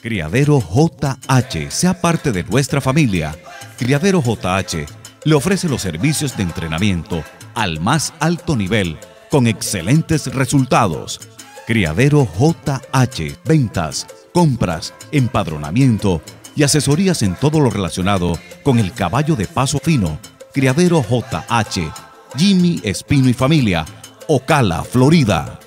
Criadero JH, sea parte de nuestra familia. Criadero JH le ofrece los servicios de entrenamiento al más alto nivel, con excelentes resultados. Criadero JH, ventas, compras, empadronamiento y asesorías en todo lo relacionado con el caballo de paso fino. Criadero JH, Jimmy Espino y familia, Ocala, Florida.